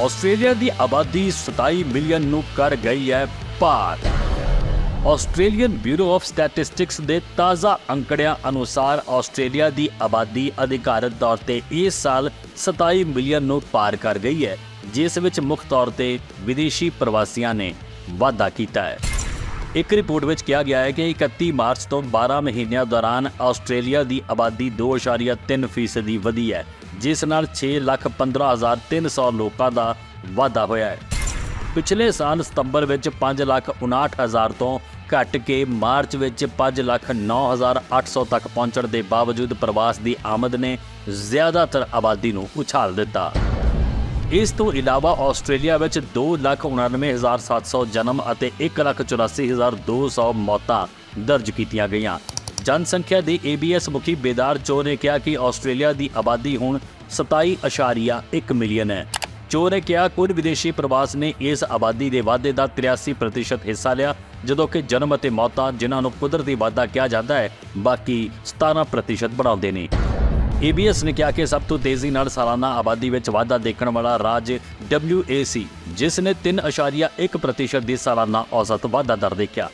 Australia ਦੀ ਆਬਾਦੀ 27 million ਨੂੰ ਕਰ ਗਈ ਹੈ ਪਾਰ। ਆਸਟ੍ਰੇਲੀਅਨ ਬਿਊਰੋ ਆਫ ਸਟੈਟਿਸਟਿਕਸ ਦੇ ਤਾਜ਼ਾ ਅੰਕੜਿਆਂ ਅਨੁਸਾਰ ਆਸਟ੍ਰੇਲੀਆ ਦੀ ਆਬਾਦੀ ਅਧਿਕਾਰਤ ਤੌਰ ਤੇ ਇਸ ਸਾਲ 27 ਮਿਲੀਅਨ ਨੂੰ ਪਾਰ ਕਰ ਗਈ ਹੈ, ਜਿਸ ਵਿੱਚ ਮੁੱਖ ਤੌਰ ਤੇ ਵਿਦੇਸ਼ੀ ਪ੍ਰਵਾਸੀਆਂ ਨੇ ਵਾਧਾ ਕੀਤਾ ਹੈ। ਇੱਕ ਰਿਪੋਰਟ ਵਿੱਚ ਕਿਹਾ ਗਿਆ ਹੈ ਕਿ 31 ਮਾਰਚ ਤੋਂ 12 ਮਹੀਨਿਆਂ ਦੌਰਾਨ ਆਸਟ੍ਰੇਲੀਆ ਦੀ ਆਬਾਦੀ 2.3% ਵਧੀ ਹੈ ਜਿਸ ਨਾਲ 6,15,300 ਲੋਕਾਂ ਦਾ ਵਾਧਾ ਹੋਇਆ ਹੈ। ਪਿਛਲੇ ਸਾਲ ਸਤੰਬਰ ਵਿੱਚ 5,59,000 ਤੋਂ ਘਟ ਕੇ ਮਾਰਚ ਵਿੱਚ 5,09,800 ਤੱਕ ਪਹੁੰਚਣ ਦੇ ਬਾਵਜੂਦ ਪ੍ਰਵਾਸ ਦੀ ਆਮਦ ਨੇ ਜ਼ਿਆਦਾਤਰ ਆਬਾਦੀ ਨੂੰ ਉਛਾਲ ਦਿੱਤਾ। ਇਸ ਤੋਂ ਇਲਾਵਾ ਆਸਟ੍ਰੇਲੀਆ ਵਿੱਚ 2,99,700 ਜਨਮ ਅਤੇ 1,84,200 ਮੌਤਾਂ ਦਰਜ ਕੀਤੀਆਂ ਗਈਆਂ। ਜਨਸੰਖਿਆ ਦੇ ABS ਮੁਖੀ ਬੇਦਾਰ ਚੋ ਨੇ ਕਿਹਾ ਕਿ ਆਸਟ੍ਰੇਲੀਆ ਦੀ ਆਬਾਦੀ ਹੁਣ 27.1 ਮਿਲੀਅਨ ਹੈ। ਚੋ ਨੇ ਕਿਹਾ ਕੁੱਲ ਵਿਦੇਸ਼ੀ ਪ੍ਰਵਾਸ ਨੇ ਇਸ ਆਬਾਦੀ ਦੇ ਵਾਧੇ ਦਾ 83% ਹਿੱਸਾ ਲਿਆ, ਜਦੋਂ ਕਿ ਜਨਮ ਅਤੇ ਮੌਤਾਂ ਜਿਨ੍ਹਾਂ ਨੂੰ ਕੁਦਰਤੀ ਵਾਧਾ ਕਿਹਾ ਜਾਂਦਾ ਹੈ, ਬਾਕੀ 17% ਬਣਾਉਂਦੇ ਨੇ। ABS ਨੇ ਕਿਹਾ ਕਿ ਸਭ ਤੋਂ ਤੇਜ਼ੀ ਨਾਲ ਸਾਲਾਨਾ ਆਬਾਦੀ ਵਿੱਚ ਵਾਧਾ ਦੇਖਣ ਵਾਲਾ ਰਾਜ WAC ਜਿਸ ਨੇ 3.1% ਦੀ ਸਾਲਾਨਾ ਔਸਤ ਵਾਧਾ ਦਰ ਦੇਖਿਆ।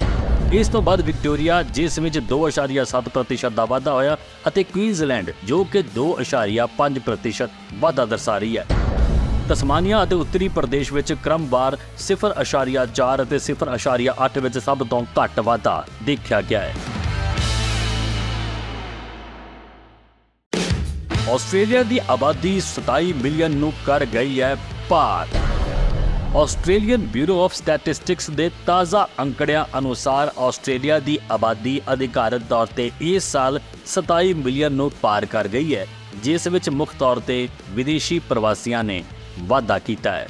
ਇਸ ਤੋਂ ਬਾਅਦ ਵਿਕਟੋਰੀਆ, ਜਿਸ ਵਿੱਚ 2.7% ਦਾ ਵਾਧਾ ਹੋਇਆ ਅਤੇ ਕੁਈਨਜ਼ਲੈਂਡ, ਜੋ ਕਿ 2.5% ਵਾਧਾ ਦਰਸਾ ਰਹੀ ਹੈ। ਤਸਮਾਨੀਆ ਅਤੇ ਉੱਤਰੀ ਪ੍ਰਦੇਸ਼ ਵਿੱਚ ਕ੍ਰਮਵਾਰ 0.4 ਅਤੇ 0.8 ਵਿੱਚ ਸਭ ਤੋਂ ਘੱਟ ਵਾਧਾ ਦੇਖਿਆ ਗਿਆ ਹੈ। ਆਸਟ੍ਰੇਲੀਆ ਦੀ ਆਬਾਦੀ 27 ਮਿਲੀਅਨ ਨੂੰ ਕਰ ਗਈ ਹੈ ਪਾਰ। ਆਸਟ੍ਰੇਲੀਅਨ ਬਿਊਰੋ ਆਫ ਸਟੈਟਿਸਟਿਕਸ ਦੇ ਤਾਜ਼ਾ ਅੰਕੜਿਆਂ ਅਨੁਸਾਰ ਆਸਟ੍ਰੇਲੀਆ ਦੀ ਆਬਾਦੀ ਅਧਿਕਾਰਤ ਤੌਰ ਤੇ ਇਸ ਸਾਲ 27 ਮਿਲੀਅਨ ਨੂੰ ਪਾਰ ਕਰ ਗਈ ਹੈ ਜਿਸ ਵਿੱਚ ਮੁੱਖ ਤੌਰ ਤੇ ਵਿਦੇਸ਼ੀ ਪ੍ਰਵਾਸੀਆਂ ਨੇ ਵਾਧਾ ਕੀਤਾ ਹੈ।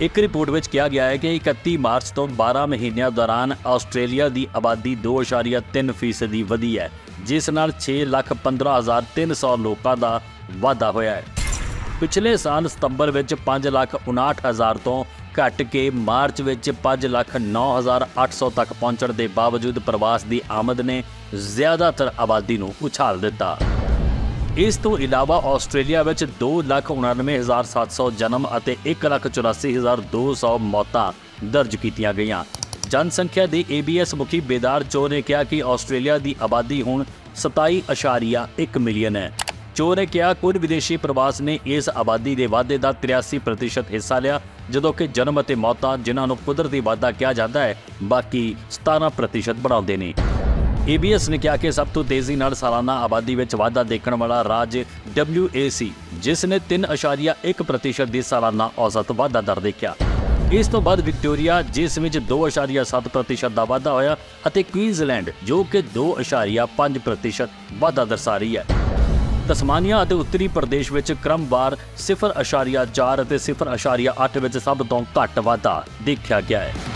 ਇੱਕ ਰਿਪੋਰਟ ਵਿੱਚ ਕਿਹਾ ਗਿਆ ਹੈ ਕਿ 31 ਮਾਰਚ ਤੋਂ 12 ਮਹੀਨਿਆਂ ਦੌਰਾਨ ਆਸਟ੍ਰੇਲੀਆ ਦੀ ਆਬਾਦੀ 2.3% ਵਧੀ ਹੈ ਜਿਸ ਨਾਲ 6,15,300 ਲੋਕਾਂ ਦਾ ਵਾਧਾ ਹੋਇਆ ਹੈ। ਪਿਛਲੇ ਸਾਲ ਸਤੰਬਰ ਵਿੱਚ 5,59,000 ਤੋਂ ਘਟ ਕੇ ਮਾਰਚ ਵਿੱਚ 5,09,800 ਤੱਕ ਪਹੁੰਚਣ ਦੇ ਬਾਵਜੂਦ ਪ੍ਰਵਾਸ ਦੀ ਆਮਦ ਨੇ ਜ਼ਿਆਦਾਤਰ ਆਬਾਦੀ ਨੂੰ ਉਛਾਲ ਦਿੱਤਾ। ਇਸ ਤੋਂ ਇਲਾਵਾ ਆਸਟ੍ਰੇਲੀਆ ਵਿੱਚ 2,99,700 ਜਨਮ ਅਤੇ 1,84,200 ਮੌਤਾਂ ਦਰਜ ਕੀਤੀਆਂ ਗਈਆਂ। ਜਨਸੰਖਿਆ ਦੇ ABS ਮੁਖੀ ਬੇਦਾਰ ਚੋ ਨੇ ਕਿਹਾ ਕਿ ਆਸਟ੍ਰੇਲੀਆ ਦੀ ਆਬਾਦੀ ਹੁਣ 27.1 ਮਿਲੀਅਨ ਹੈ। ਚੋ ਨੇ ਕਿਹਾ ਕੁੱਲ ਵਿਦੇਸ਼ੀ ਪ੍ਰਵਾਸ ਨੇ ਇਸ ਆਬਾਦੀ ਦੇ ਵਾਧੇ ਦਾ 83% ਹਿੱਸਾ ਲਿਆ, ਜਦੋਂ ਕਿ ਜਨਮ ਅਤੇ ਮੌਤਾਂ ਜਿਨ੍ਹਾਂ ਨੂੰ ਕੁਦਰਤੀ ਵਾਧਾ ਕਿਹਾ ਜਾਂਦਾ ਹੈ, ਬਾਕੀ 17% ਬਣਾਉਂਦੇ ਨੇ। ABS ਨੇ ਕਿਹਾ ਕਿ ਸਭ ਤੋਂ ਤੇਜ਼ੀ ਨਾਲ ਸਾਲਾਨਾ ਆਬਾਦੀ ਵਿੱਚ ਵਾਧਾ ਦੇਖਣ ਵਾਲਾ ਰਾਜ WAC ਜਿਸ ਨੇ 3.1% ਦੀ ਸਾਲਾਨਾ ਔਸਤ ਵਾਧਾ ਦਰ ਦੇਖਿਆ। ਇਸ ਤੋਂ ਬਾਅਦ ਵਿਕਟੋਰੀਆ, ਜਿਸ ਵਿੱਚ 2.7% ਦਾ ਵਾਧਾ ਹੋਇਆ ਅਤੇ ਕੁਈਨਜ਼ਲੈਂਡ ਜੋ ਕਿ 2.5% ਵਾਧਾ ਦਰਸਾ ਰਹੀ ਹੈ। ਤਸਮਾਨੀਆ ਅਤੇ ਉੱਤਰੀ ਪ੍ਰਦੇਸ਼ ਵਿੱਚ ਕ੍ਰਮਵਾਰ 0.4 ਅਤੇ 0.8 ਵਿੱਚ ਸਭ ਤੋਂ ਘੱਟ ਵਾਧਾ ਦੇਖਿਆ ਗਿਆ ਹੈ।